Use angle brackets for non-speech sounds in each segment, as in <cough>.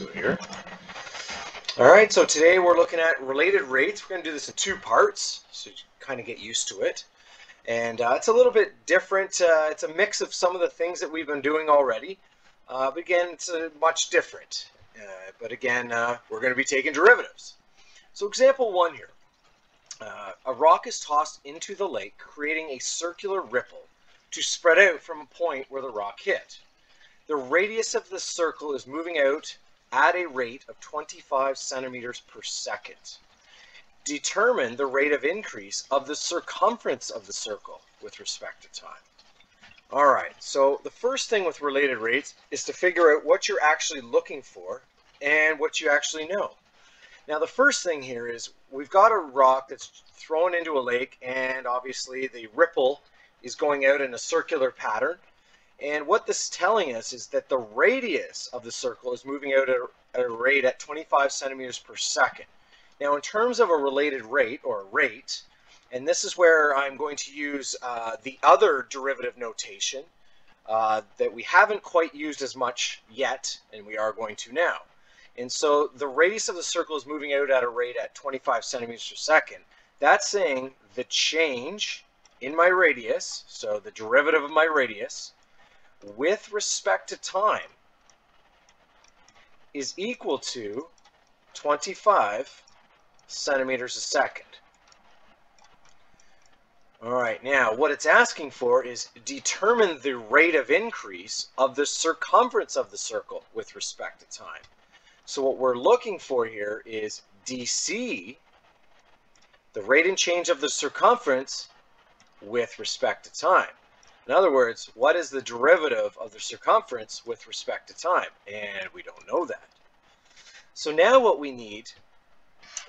to it here. All right, so today we're looking at related rates. We're going to do this in two parts, so you kind of get used to it. And uh, it's a little bit different. Uh, it's a mix of some of the things that we've been doing already. Uh, but again, it's uh, much different. Uh, but again, uh, we're going to be taking derivatives. So example one here. a rock is tossed into the lake, creating a circular ripple to spread out from a point where the rock hit. The radius of the circle is moving out at a rate of 25 centimeters per second. Determine the rate of increase of the circumference of the circle with respect to time. All right, so the first thing with related rates is to figure out what you're actually looking for and what you actually know. Now the first thing here is we've got a rock that's thrown into a lake and obviously the ripple is going out in a circular pattern and what this is telling us is that the radius of the circle is moving out at a rate at 25 centimeters per second. Now, in terms of a related rate or rate, and this is where I'm going to use uh, the other derivative notation uh, that we haven't quite used as much yet, and we are going to now. And so the radius of the circle is moving out at a rate at 25 centimeters per second. That's saying the change in my radius, so the derivative of my radius, with respect to time is equal to 25 centimeters a second. All right, now what it's asking for is determine the rate of increase of the circumference of the circle with respect to time. So what we're looking for here is dc, the rate and change of the circumference with respect to time. In other words, what is the derivative of the circumference with respect to time? And we don't know that. So now what we need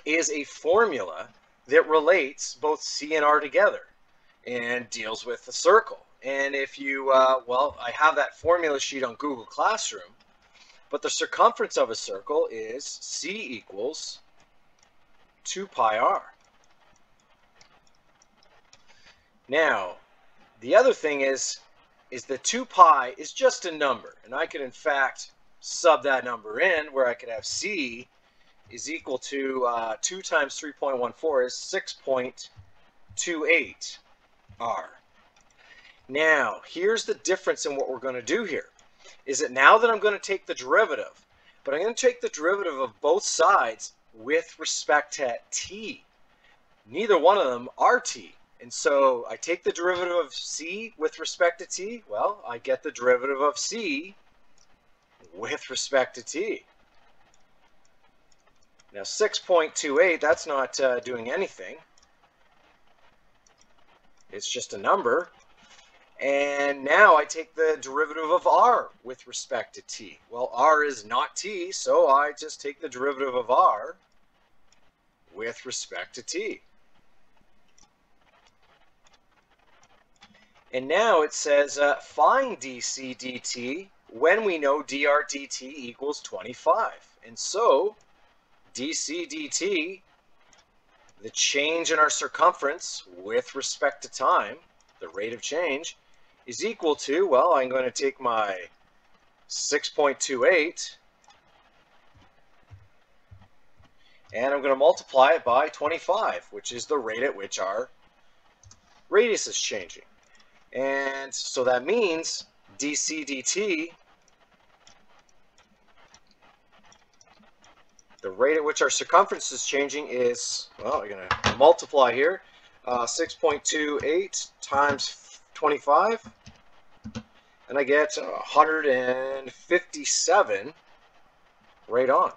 is a formula that relates both C and R together and deals with the circle. And if you, uh, well, I have that formula sheet on Google Classroom, but the circumference of a circle is C equals 2 pi r. Now, the other thing is, is that 2 pi is just a number. And I could, in fact, sub that number in where I could have C is equal to uh, 2 times 3.14 is 6.28 R. Now, here's the difference in what we're going to do here. Is that now that I'm going to take the derivative, but I'm going to take the derivative of both sides with respect to t. Neither one of them are t. And so I take the derivative of c with respect to t. Well, I get the derivative of c with respect to t. Now 6.28, that's not uh, doing anything. It's just a number. And now I take the derivative of r with respect to t. Well, r is not t, so I just take the derivative of r with respect to t. And now it says uh, find dc dt when we know dr dt equals 25. And so dc dt, the change in our circumference with respect to time, the rate of change, is equal to, well, I'm going to take my 6.28 and I'm going to multiply it by 25, which is the rate at which our radius is changing. And so that means dc dt, the rate at which our circumference is changing is, well, we're going to multiply here, uh, 6.28 times 25, and I get 157 right on.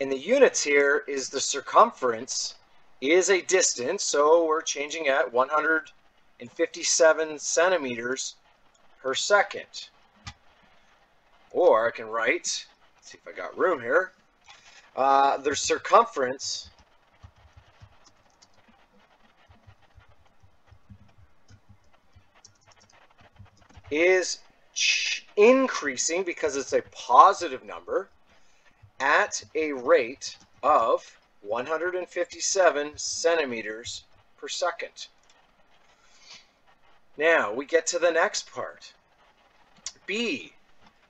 And the units here is the circumference is a distance, so we're changing at 100 and 57 centimeters per second. Or I can write, see if I got room here, uh, the circumference is increasing because it's a positive number at a rate of 157 centimeters per second. Now we get to the next part. B,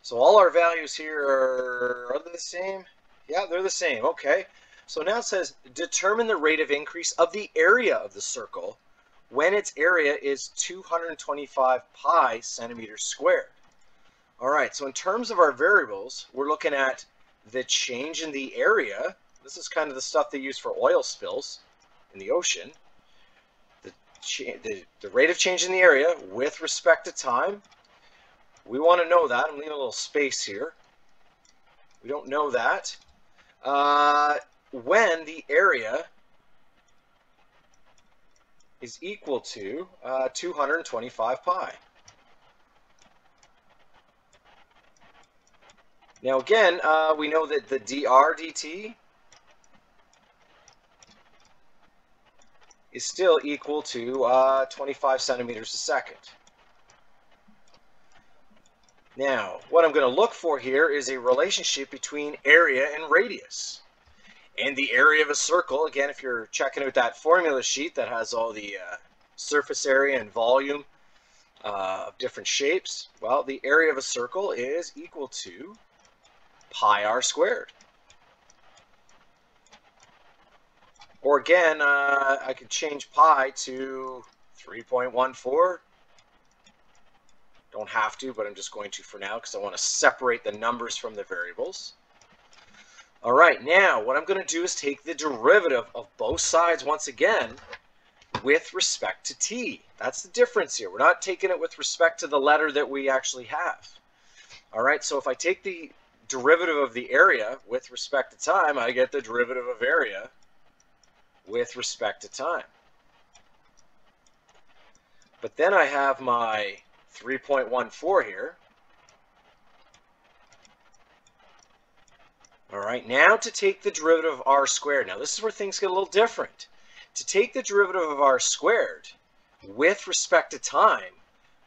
So all our values here are, are the same? Yeah, they're the same. Okay. So now it says determine the rate of increase of the area of the circle when its area is 225 pi centimeters squared. All right, so in terms of our variables, we're looking at the change in the area. This is kind of the stuff they use for oil spills in the ocean. The, the, rate of change in the area with respect to time. We want to know that. I'm leaving a little space here. We don't know that. Uh, when the area is equal to uh, 225 pi. Now again, uh, we know that the dr dt is still equal to uh, 25 centimeters a second. Now, what I'm going to look for here is a relationship between area and radius. And the area of a circle, again, if you're checking out that formula sheet that has all the uh, surface area and volume uh, of different shapes, well, the area of a circle is equal to pi r squared. Or again, uh, I could change pi to 3.14. Don't have to, but I'm just going to for now because I want to separate the numbers from the variables. All right, now what I'm going to do is take the derivative of both sides once again with respect to t. That's the difference here. We're not taking it with respect to the letter that we actually have. All right, so if I take the derivative of the area with respect to time, I get the derivative of area with respect to time. But then I have my 3.14 here. All right, now to take the derivative of r squared. Now this is where things get a little different. To take the derivative of r squared with respect to time,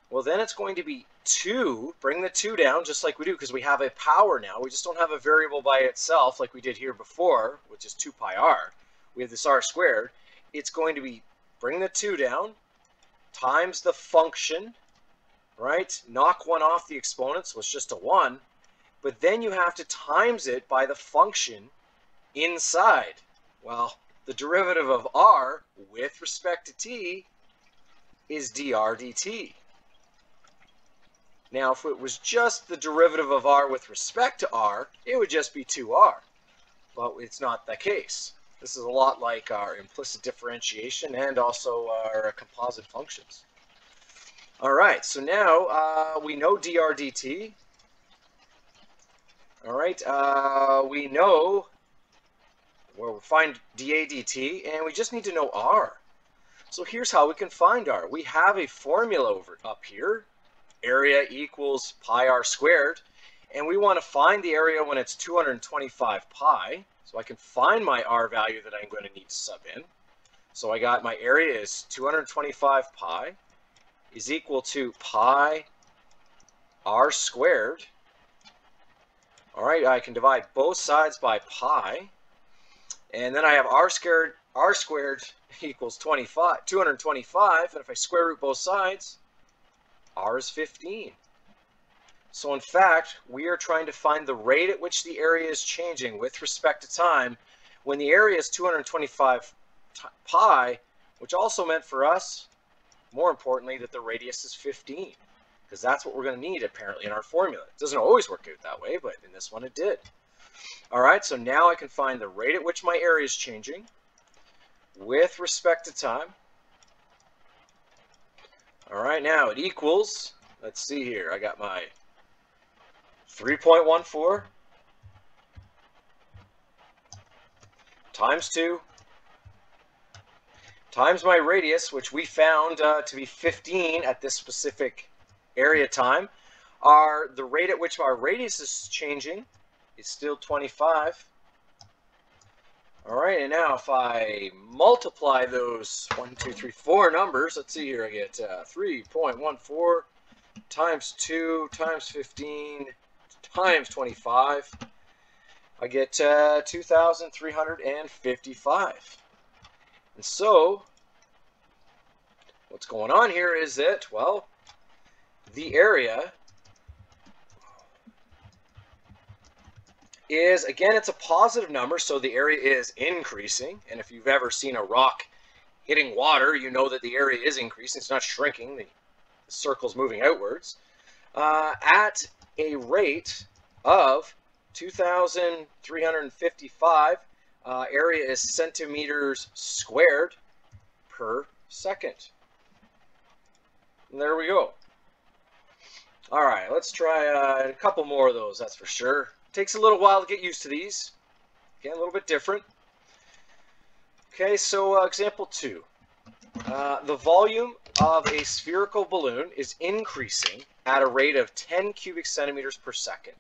well then it's going to be 2, bring the 2 down just like we do because we have a power now. We just don't have a variable by itself like we did here before, which is 2 pi r. We have this r squared. It's going to be bring the 2 down times the function, right? Knock 1 off the exponent, so it's just a 1. But then you have to times it by the function inside. Well, the derivative of r with respect to t is dr dt. Now, if it was just the derivative of r with respect to r, it would just be 2r. But it's not the case. This is a lot like our implicit differentiation and also our composite functions. All right, so now uh, we know dr dt. All right, uh, we know where we find dA dt, and we just need to know r. So here's how we can find r. We have a formula over up here area equals pi r squared. And we want to find the area when it's 225 pi. So I can find my r value that I'm going to need to sub in. So I got my area is 225 pi is equal to pi r squared. All right, I can divide both sides by pi. And then I have r squared, r squared <laughs> equals 25, 225. And if I square root both sides, r is 15. So in fact, we are trying to find the rate at which the area is changing with respect to time when the area is 225 pi, which also meant for us, more importantly, that the radius is 15 because that's what we're going to need apparently in our formula. It doesn't always work out that way, but in this one it did. All right, so now I can find the rate at which my area is changing with respect to time. All right, now it equals, let's see here, I got my 3.14 times 2 times my radius, which we found uh, to be 15 at this specific area time, are the rate at which our radius is changing is still 25 all right, and now if I multiply those 1, 2, 3, 4 numbers, let's see here, I get uh, 3.14 times 2 times 15 times 25. I get uh, 2,355. And so, what's going on here is that, well, the area is, again, it's a positive number, so the area is increasing. And if you've ever seen a rock hitting water, you know that the area is increasing. It's not shrinking. The, circle's moving outwards. Uh, at a rate of 2,355 uh, area is centimeters squared per second. And there we go. All right, let's try uh, a couple more of those, that's for sure. Takes a little while to get used to these. Again, a little bit different. Okay, so uh, example two. Uh, the volume of a spherical balloon is increasing at a rate of 10 cubic centimeters per second.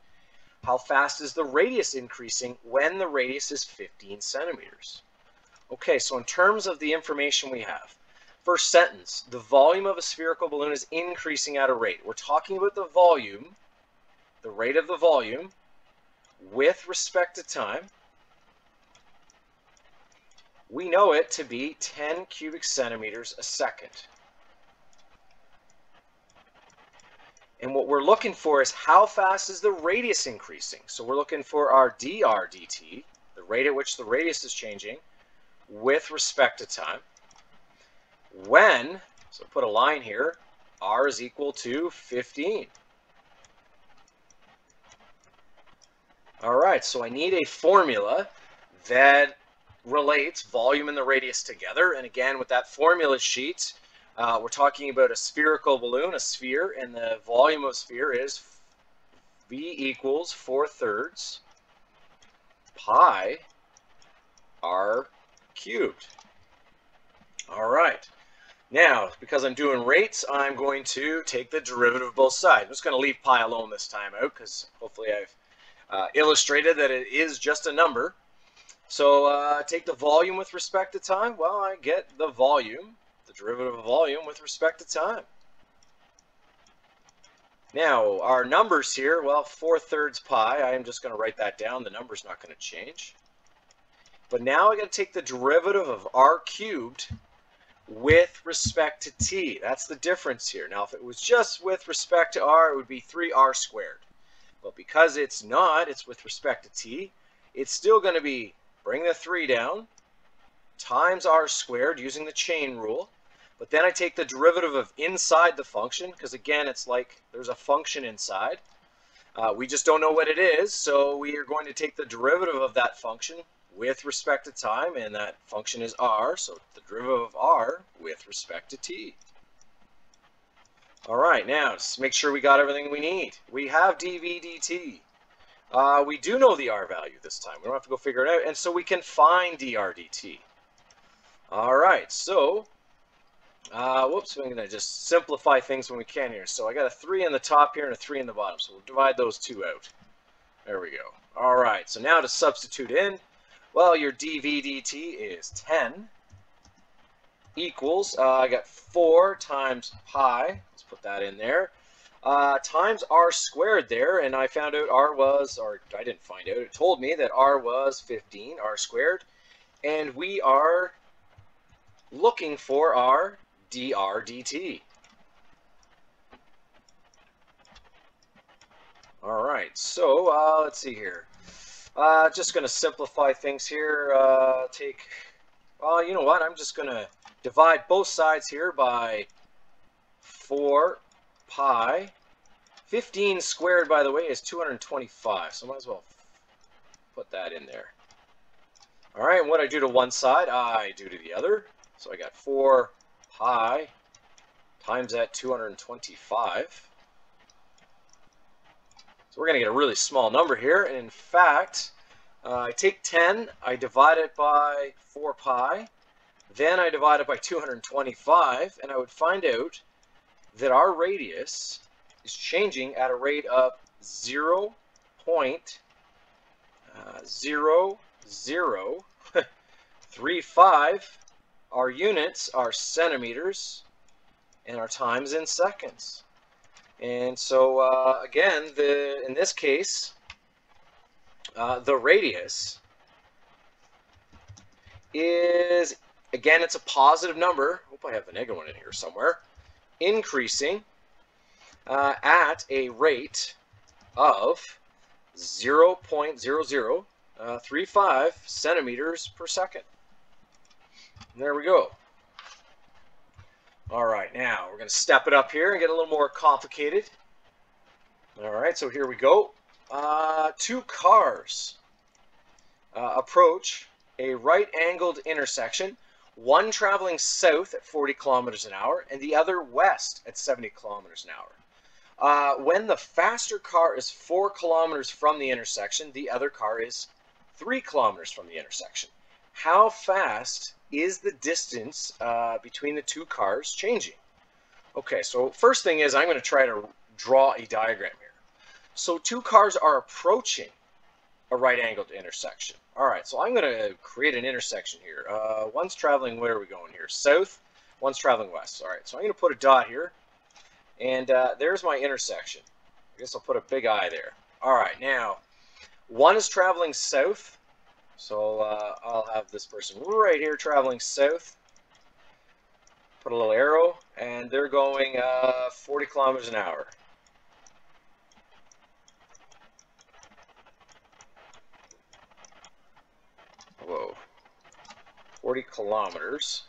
How fast is the radius increasing when the radius is 15 centimeters? Okay, so in terms of the information we have, First sentence, the volume of a spherical balloon is increasing at a rate. We're talking about the volume, the rate of the volume, with respect to time. We know it to be 10 cubic centimeters a second. And what we're looking for is how fast is the radius increasing. So we're looking for our dr dt, the rate at which the radius is changing, with respect to time when, so put a line here, r is equal to 15. All right, so I need a formula that relates volume and the radius together. And again, with that formula sheet, uh, we're talking about a spherical balloon, a sphere, and the volume of sphere is V equals 4 thirds pi r cubed. All right. Now, because I'm doing rates, I'm going to take the derivative of both sides. I'm just going to leave pi alone this time out because hopefully I've uh, illustrated that it is just a number. So uh, take the volume with respect to time. Well, I get the volume, the derivative of volume with respect to time. Now, our numbers here, well, 4 thirds pi, I am just going to write that down. The number's not going to change. But now I got to take the derivative of r cubed with respect to t. That's the difference here. Now, if it was just with respect to r, it would be 3r squared. But because it's not, it's with respect to t, it's still going to be bring the 3 down times r squared using the chain rule. But then I take the derivative of inside the function, because again, it's like there's a function inside. Uh, we just don't know what it is, so we are going to take the derivative of that function with respect to time, and that function is r, so the derivative of r with respect to t. All right, now let's make sure we got everything we need. We have dv dt. Uh, we do know the r value this time. We don't have to go figure it out, and so we can find dr dt. All right, so, uh, whoops, I'm going to just simplify things when we can here. So I got a 3 in the top here and a 3 in the bottom, so we'll divide those two out. There we go. All right, so now to substitute in, well, your dv dt is 10 equals, uh, I got 4 times pi, let's put that in there, uh, times r squared there, and I found out r was, or I didn't find out, it told me that r was 15, r squared, and we are looking for our dr dt. All right, so uh, let's see here. Uh, just going to simplify things here. Uh, take, well, you know what? I'm just going to divide both sides here by 4 pi. 15 squared, by the way, is 225, so might as well put that in there. All right, what I do to one side, I do to the other. So I got 4 pi times that 225. So we're going to get a really small number here. And in fact, uh, I take 10, I divide it by 4 pi, then I divide it by 225, and I would find out that our radius is changing at a rate of 0 uh, <laughs> 0.0035. Our units are centimeters, and our times in seconds. And so uh, again, the in this case, uh, the radius is, again, it's a positive number. Hope I have the negative one in here somewhere. Increasing uh, at a rate of 0.0035 centimeters per second. And there we go. All right, now we're going to step it up here and get a little more complicated. All right, so here we go. Uh, two cars uh, approach a right-angled intersection, one traveling south at 40 kilometers an hour and the other west at 70 kilometers an hour. Uh, when the faster car is 4 kilometers from the intersection, the other car is 3 kilometers from the intersection. How fast is the distance uh, between the two cars changing? Okay, so first thing is I'm going to try to draw a diagram here. So two cars are approaching a right-angled intersection. All right, so I'm going to create an intersection here. Uh, one's traveling, where are we going here? South, one's traveling west. All right, so I'm going to put a dot here, and uh, there's my intersection. I guess I'll put a big eye there. All right, now, one is traveling south, so uh, I'll have this person right here traveling south. Put a little arrow, and they're going uh, 40 kilometers an hour. Whoa. 40 kilometers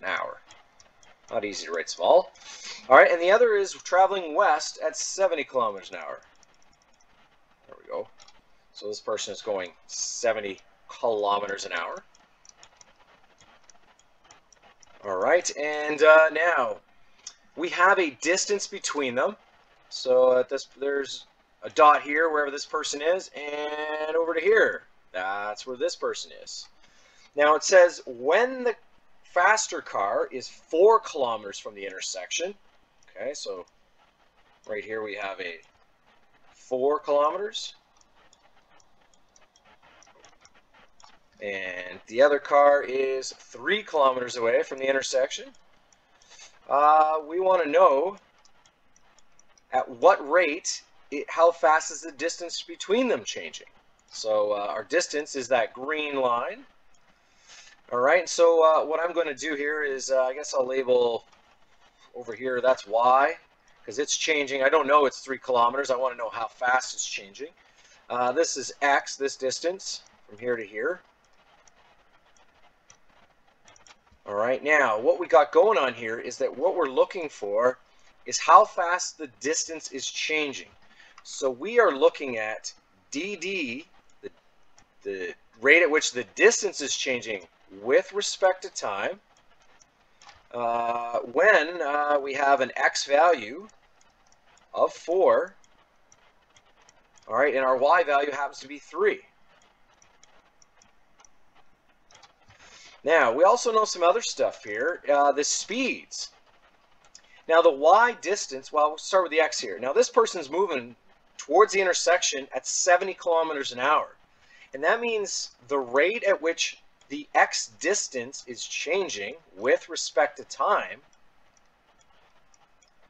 an hour. Not easy to write small. All right, and the other is traveling west at 70 kilometers an hour. There we go. So this person is going 70 kilometers an hour. All right, and uh, now we have a distance between them. So at this, there's a dot here wherever this person is, and over to here. That's where this person is. Now it says when the faster car is four kilometers from the intersection. Okay, so right here we have a four kilometers. And the other car is three kilometers away from the intersection. Uh, we want to know at what rate, it, how fast is the distance between them changing? So uh, our distance is that green line. All right, so uh, what I'm going to do here is, uh, I guess I'll label over here, that's Y, because it's changing. I don't know it's three kilometers. I want to know how fast it's changing. Uh, this is X, this distance from here to here. All right, now what we got going on here is that what we're looking for is how fast the distance is changing. So we are looking at DD, the, the rate at which the distance is changing with respect to time, uh, when uh, we have an x value of 4, all right, and our y value happens to be 3. Now, we also know some other stuff here, uh, the speeds. Now, the y distance, well, we'll start with the x here. Now, this person's moving towards the intersection at 70 kilometers an hour. And that means the rate at which the x distance is changing with respect to time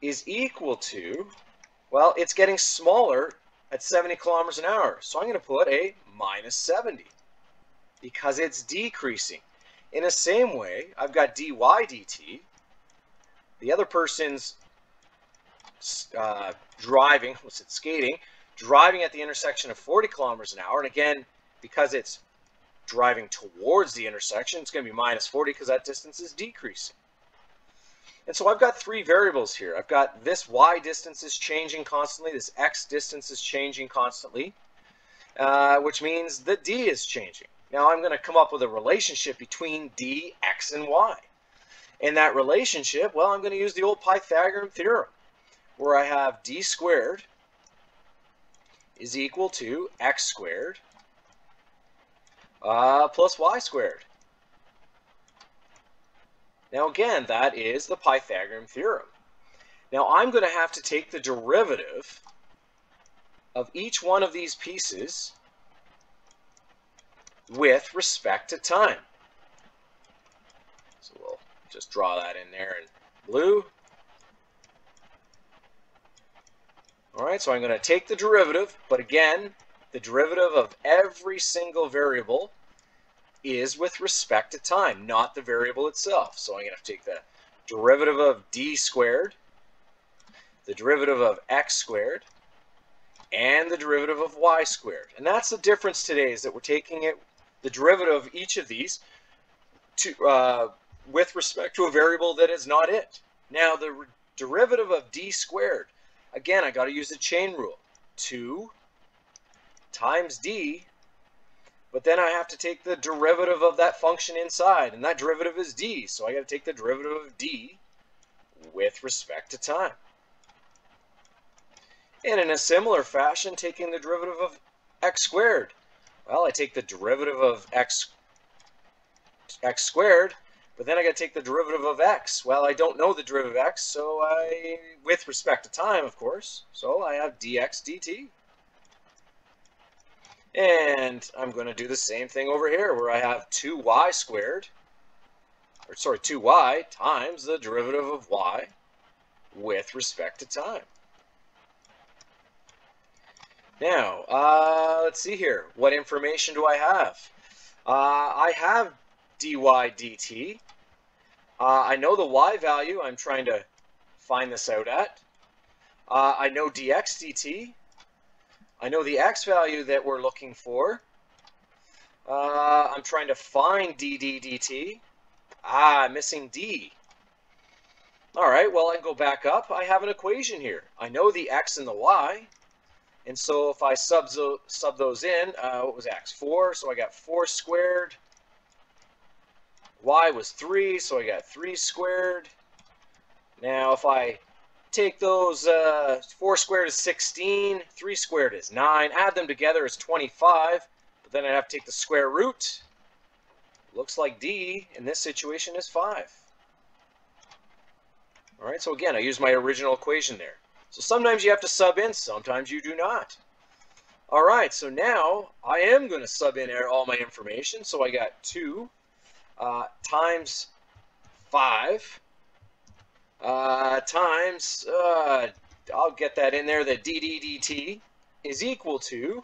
is equal to, well, it's getting smaller at 70 kilometers an hour. So I'm going to put a minus 70 because it's decreasing. In the same way, I've got dy dt. The other person's uh, driving, what's it, skating, driving at the intersection of 40 kilometers an hour. And again, because it's driving towards the intersection, it's going to be minus 40 because that distance is decreasing. And so I've got three variables here. I've got this y distance is changing constantly, this x distance is changing constantly, uh, which means that d is changing. Now I'm going to come up with a relationship between d, x, and y. And that relationship, well, I'm going to use the old Pythagorean theorem, where I have d squared is equal to x squared uh, plus y squared. Now again, that is the Pythagorean theorem. Now I'm going to have to take the derivative of each one of these pieces with respect to time. So we'll just draw that in there in blue. All right, so I'm going to take the derivative, but again, the derivative of every single variable is with respect to time, not the variable itself. So I'm going to take the derivative of d squared, the derivative of x squared, and the derivative of y squared. And that's the difference today is that we're taking it, the derivative of each of these to, uh, with respect to a variable that is not it. Now the derivative of d squared, again, I got to use the chain rule. 2 times d, but then I have to take the derivative of that function inside, and that derivative is d, so I got to take the derivative of d with respect to time. And in a similar fashion, taking the derivative of x squared. Well, I take the derivative of x, x squared, but then I got to take the derivative of x. Well, I don't know the derivative of x, so I, with respect to time, of course, so I have dx dt. And I'm going to do the same thing over here, where I have 2y squared, or sorry, 2y times the derivative of y with respect to time. Now, uh, let's see here. What information do I have? Uh, I have dy dt. Uh, I know the y value I'm trying to find this out at. Uh, I know dx dt. I know the x value that we're looking for. Uh, I'm trying to find dd dt. Ah, missing d. All right, well, I go back up. I have an equation here. I know the x and the y. And so if I sub, sub those in, uh, what was x? 4, so I got 4 squared. y was 3, so I got 3 squared. Now if I take those, uh, 4 squared is 16, 3 squared is 9, add them together is 25, but then I have to take the square root. Looks like d in this situation is 5. All right, so again, I use my original equation there. So sometimes you have to sub in, sometimes you do not. All right, so now I am going to sub in all my information. So I got 2 uh, times 5 uh, times, uh, I'll get that in there, that dt is equal to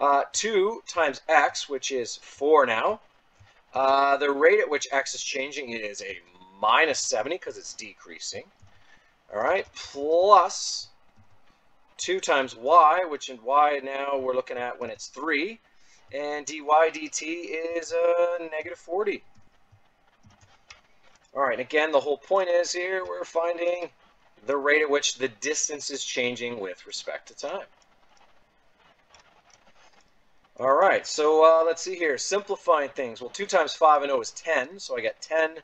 uh, 2 times x, which is 4 now. Uh, the rate at which x is changing is a minus 70 because it's decreasing. All right, plus 2 times y, which in y now we're looking at when it's 3. And dy dt is a negative 40. All right, again, the whole point is here we're finding the rate at which the distance is changing with respect to time. All right, so uh, let's see here. Simplifying things. Well, 2 times 5 I know is 10, so I get 10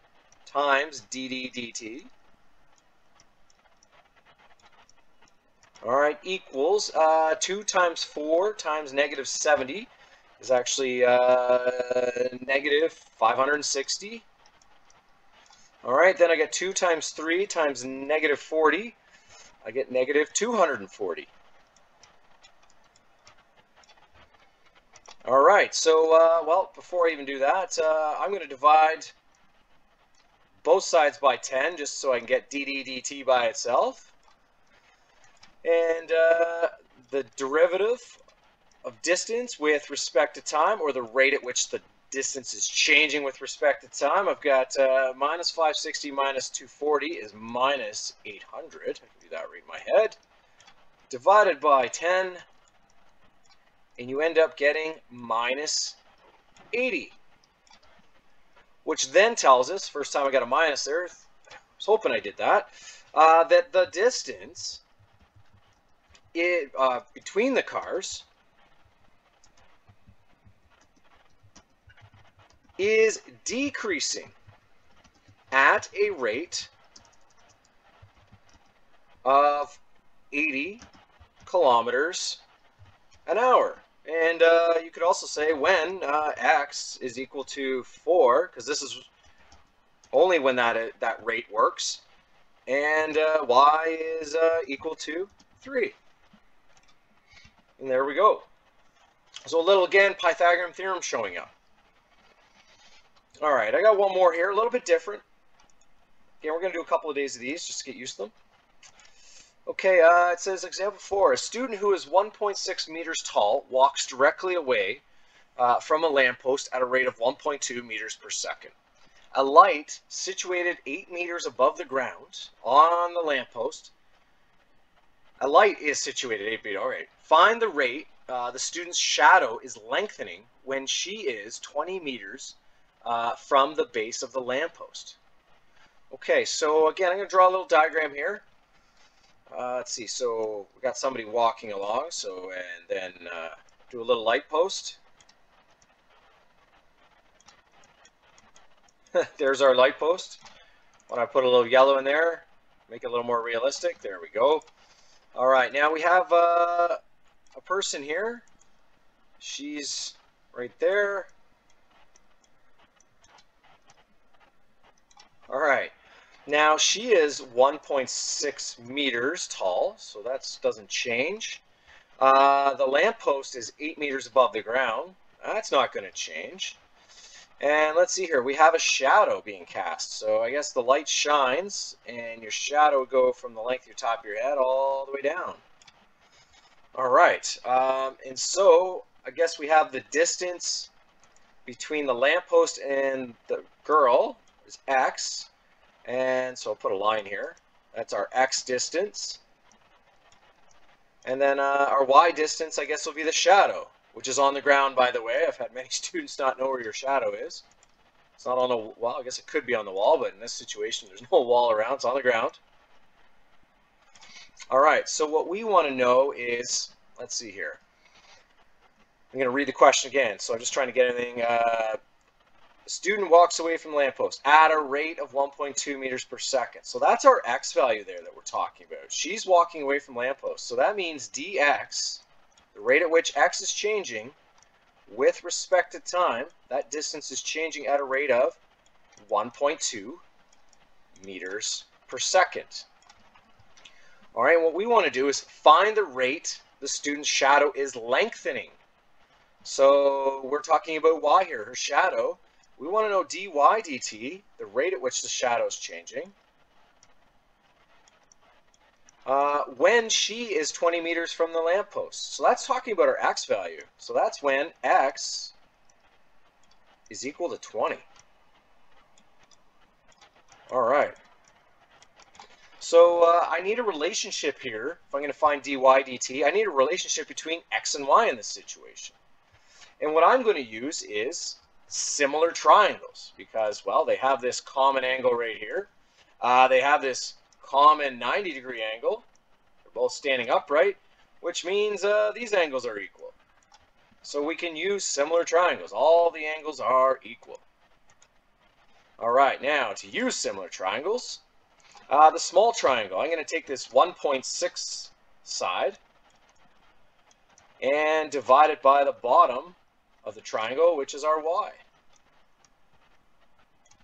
times dd dt. All right, equals uh, 2 times 4 times negative 70 is actually uh, negative 560. All right, then I get 2 times 3 times negative 40. I get negative 240. All right, so, uh, well, before I even do that, uh, I'm going to divide both sides by 10 just so I can get dd dt by itself. And uh, the derivative of distance with respect to time, or the rate at which the distance is changing with respect to time, I've got uh, minus 560 minus 240 is minus 800. I can do that right in my head. Divided by 10, and you end up getting minus 80. Which then tells us, first time I got a minus there, I was hoping I did that, uh, that the distance it, uh, between the cars is decreasing at a rate of 80 kilometers an hour. And uh, you could also say when uh, x is equal to 4, because this is only when that, uh, that rate works, and uh, y is uh, equal to 3. And there we go. So a little, again, Pythagorean theorem showing up. All right, I got one more here, a little bit different. Again, we're going to do a couple of days of these just to get used to them. Okay, uh, it says example four, a student who is 1.6 meters tall walks directly away uh, from a lamppost at a rate of 1.2 meters per second. A light situated 8 meters above the ground on the lamppost a light is situated 8 feet. All right. Find the rate uh, the student's shadow is lengthening when she is 20 meters uh, from the base of the lamppost. Okay, so again, I'm going to draw a little diagram here. Uh, let's see, so we got somebody walking along, so and then uh, do a little light post. <laughs> There's our light post. When I put a little yellow in there, make it a little more realistic. There we go. All right, now we have uh, a person here. She's right there. All right. Now she is 1.6 meters tall, so that doesn't change. Uh, the lamppost is 8 meters above the ground. That's not going to change. And let's see here, we have a shadow being cast. So I guess the light shines and your shadow would go from the length of your top of your head all the way down. All right, um, and so I guess we have the distance between the lamppost and the girl is x, and so I'll put a line here. That's our x distance. And then uh, our y distance, I guess, will be the shadow, which is on the ground, by the way. I've had many <laughs> students not know where your shadow is. It's not on the wall. I guess it could be on the wall, but in this situation, there's <laughs> no wall around. It's on the ground. All right, so what we want to know is, let's see here. I'm going to read the question again. So I'm just trying to get anything. Uh, student walks away from lamppost at a rate of 1.2 meters per second. So that's our x value there that we're talking about. She's walking away from lamppost. So that means dx, the rate at which x is changing with respect to time, that distance is changing at a rate of 1.2 meters per second. All right, what we want to do is find the rate the student's shadow is lengthening. So we're talking about y here, her shadow. We want to know dy dt, the rate at which the shadow is changing, uh, when she is 20 meters from the lamppost. So that's talking about our x value. So that's when x is equal to 20. All right. So uh, I need a relationship here. If I'm going to find dy dt, I need a relationship between x and y in this situation. And what I'm going to use is similar triangles because, well, they have this common angle right here. Uh, they have this common 90 degree angle. They're both standing upright, which means uh, these angles are equal. So we can use similar triangles. All the angles are equal. All right, now to use similar triangles, uh, the small triangle, I'm going to take this 1.6 side and divide it by the bottom of the triangle, which is our y.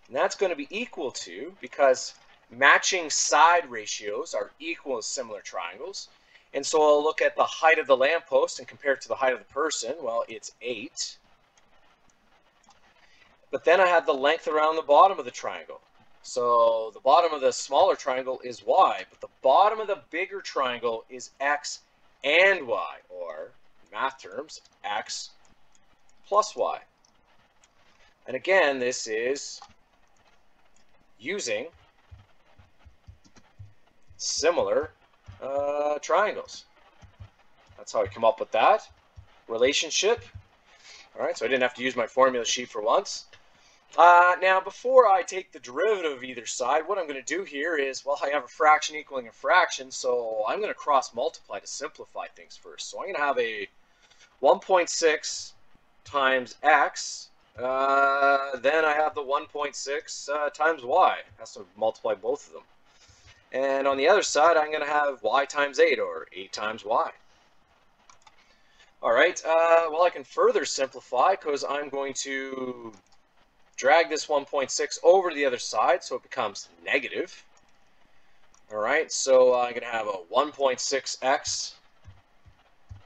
And that's going to be equal to, because matching side ratios are equal in similar triangles, and so I'll look at the height of the lamppost and compare it to the height of the person. Well, it's 8. But then I have the length around the bottom of the triangle. So the bottom of the smaller triangle is y, but the bottom of the bigger triangle is x and y, or math terms, x plus y. And again, this is using similar uh, triangles. That's how I come up with that relationship. All right, so I didn't have to use my formula sheet for once. Uh, now, before I take the derivative of either side, what I'm going to do here is, well, I have a fraction equaling a fraction, so I'm going to cross multiply to simplify things first. So I'm going to have a 1.6 times x, uh, then I have the 1.6 uh, times y. Has to multiply both of them. And on the other side, I'm going to have y times 8, or 8 times y. All right, uh, well, I can further simplify because I'm going to drag this 1.6 over to the other side so it becomes negative. All right, so I'm going to have a 1.6x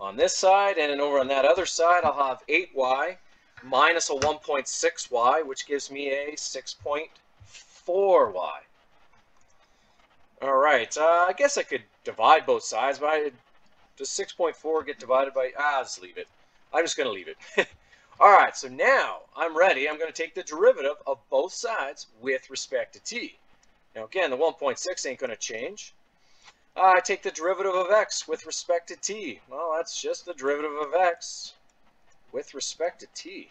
on this side, and then over on that other side, I'll have 8y minus a 1.6y, which gives me a 6.4y. All right, uh, I guess I could divide both sides, but I, does 6.4 get divided by, ah, let's leave it. I'm just going to leave it. <laughs> All right, so now I'm ready. I'm going to take the derivative of both sides with respect to t. Now again, the 1.6 ain't going to change. Uh, I take the derivative of x with respect to t. Well, that's just the derivative of x with respect to t.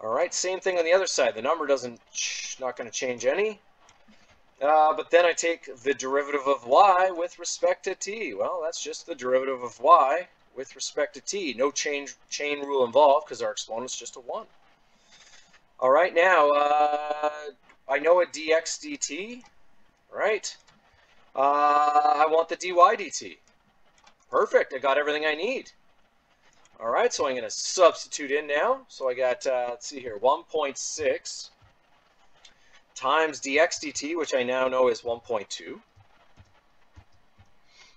All right, same thing on the other side. The number doesn't, not going to change any. Uh, but then I take the derivative of y with respect to t. Well, that's just the derivative of y with respect to t. No chain, chain rule involved because our exponent's just a 1. All right, now, uh, I know a dx dt, right? Uh, I want the dy dt. Perfect, I got everything I need. All right, so I'm going to substitute in now. So I got, uh, let's see here, 1.6 times dx dt, which I now know is 1.2.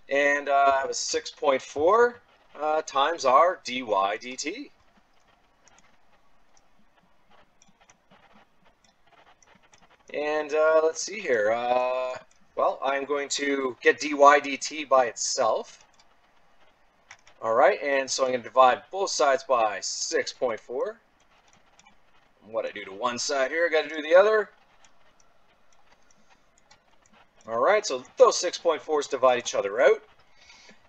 And uh, I have a 6.4 uh, times our dy dt. And uh, let's see here. Uh, well, I'm going to get dy dt by itself. All right, and so I'm going to divide both sides by 6.4. What I do to one side here, I got to do the other. All right, so those 6.4s divide each other out.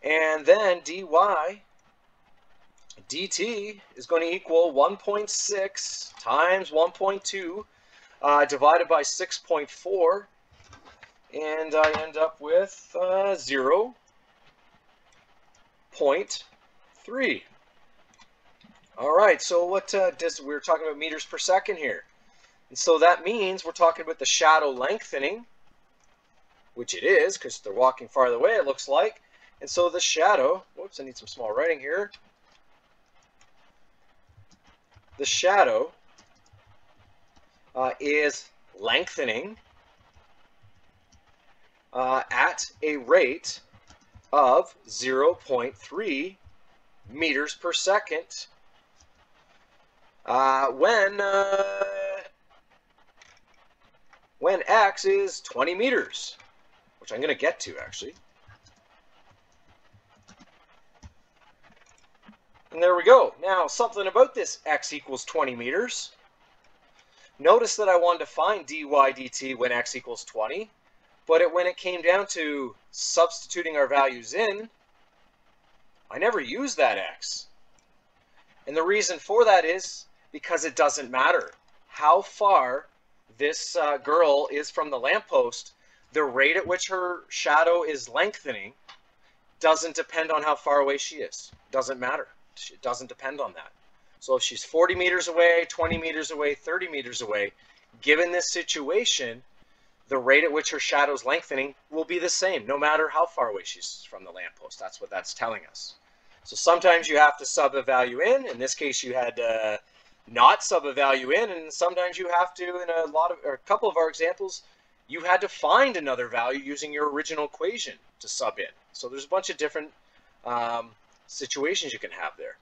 And then dy dt is going to equal 1.6 times 1.2 uh, divided by 6.4. And I end up with uh, 0 0.3. All right, so what uh, does, we're talking about meters per second here. And so that means we're talking about the shadow lengthening, which it is, because they're walking farther away, it looks like. And so the shadow, whoops, I need some small writing here. The shadow uh, is lengthening uh, at a rate of 0.3 meters per second uh, when uh, when x is 20 meters, which I'm going to get to actually. And there we go. Now, something about this x equals 20 meters. Notice that I wanted to find dy dt when x equals 20. But it, when it came down to substituting our values in, I never used that x. And the reason for that is because it doesn't matter how far this uh, girl is from the lamppost. The rate at which her shadow is lengthening doesn't depend on how far away she is. Doesn't matter. It doesn't depend on that. So if she's 40 meters away, 20 meters away, 30 meters away, given this situation, the rate at which her shadow is lengthening will be the same, no matter how far away she's from the lamppost. That's what that's telling us. So sometimes you have to sub a value in. In this case, you had uh, not sub a value in, and sometimes you have to, in a lot of, or a couple of our examples, you had to find another value using your original equation to sub in. So there's a bunch of different um, situations you can have there.